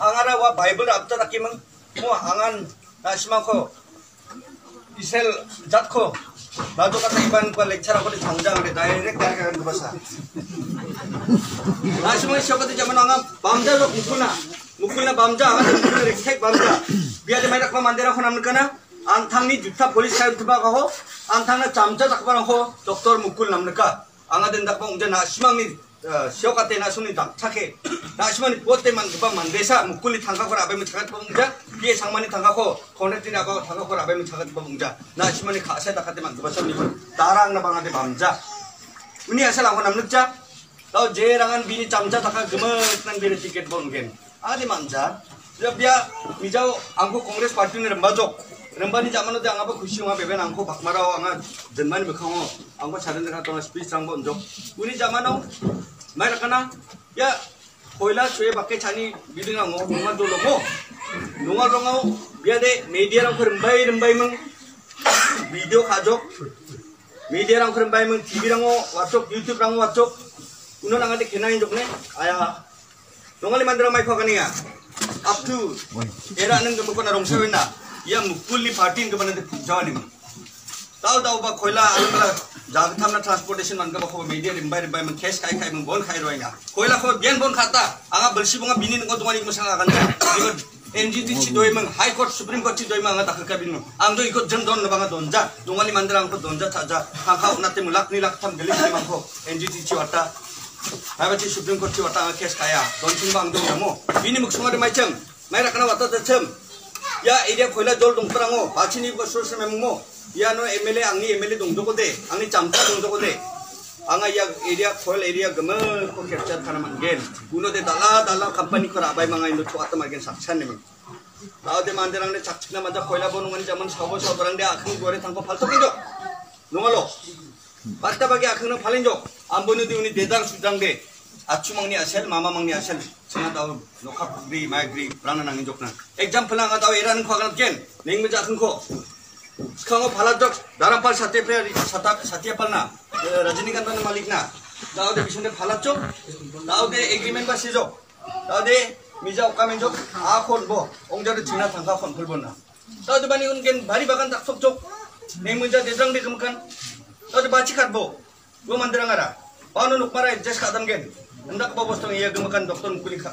angara wa bible apta rakimang mo angan asman ko isel jat ko bado ka taiban ko lecture ko ni thangja ang dai re kar kar ng basa asman ko shabad jaman ang bamja lo mukuna mukuna bamja ang mukuna rekhek bamja biya de mai rakma mandira khon amna kana ang thang ni jutta police sahib thaba ko ang thang na chamcha takbar ko doctor mukul namna ka 앙아된다방 운전 나시망니 어, 시어가때 나손이 낙착해 나시만이 부었때만 그방 만대사 목걸이 뭐 당가고라 아베미 차가트 봉자 비에 장만이 당가고 건해진이 아바고 당가고라 아베미 차가트 봉자 나시만이 가세 다카때만 그방선 이번 나랑 나방한테 밤자 운이 아살 아고 남는자 너 제랑한 비니 잠자 다카 그만한 비를 티켓 봉겐 아디 맘자 야 비야 미자오 안고 콩그레스 파티는 럼바족 Rambani zamanu dia angapa khushi angapa beben angko bakmara angga jenman bekhong angko charan dekha tonga speech sangbo unjo. Uni zamanu mai rakana ya koila chue bakke chani bidung angko nunga dolo mo nunga dolo biade media angko rambai rambai mang video kajo media angko rambai mang TV angko watok YouTube angko watok. Uno angga dekhenai jokne ayah. Nunga limandra mai kwa kaniya. up to era nang gamko na rongsi na ya mukul ni party ng banat jawani mo tao tao ba koila angla jag tham na transportation man ka ba ko media rimbai rimbai man cash kai kai man bon khai roinga koila ko gen bon khata anga balsi bunga bini ng ko tumani mo sanga kan NGT 지도에 막 하이코트 수프림코트 지도에 막 다크카빈노 앙도 이거 전돈 나방아 돈자 동안이 만들어 안고 돈자 타자 한카 우나 때문에 락니 락탐 걸리지 많고 NGT 지 왔다 하여튼 수준 거치 왔다 가 계속 가야 돈 중반 좀 넘어 미니묵 수마리 마이청 마이라 가나 왔다 대첨 야 이래 거기나 돌 동프랑어 바치니 거 소스 멤모 야너 MLA 안니 MLA 동도고데 안니 잠자 동도고데 anga ya area coil area gama ko capture kana mangen uno de dala dala company ko rabai mangai no chuata mangen saksan ne mang tao de mande rang ne chakchina manda koila bonungan jaman sabo sabo rang de akhang gore thangko phalto kindo nungalo 막다박이 아크는 팔린족 안 보는데 우리 대당 수장대 아추망니 아셀 마마망니 아셀 지나다오 녹화 그리 마이 그리 브라나낭인 족나 엑잠플 나가다오 이라는 과감 겐 냉면 작은 코 스캉어 발라적 나란팔 사태페 사타 사태팔나 어, 라지니간다는 말릭나 나오데 비션데 발라쪽 나오데 에그리멘 바시족 나오데 미자 오까멘족 아콘 보 옹자르 지나 당가 콘 벌번나 나오데 바니 은겐 바리 바간 닥속족 냉문자 대장대 금간 Tadi baca kat bo. Gua mandirang ngara. Pano nuk marai jas kat damgen. Hendak babos tong iya gemakan doktor kulik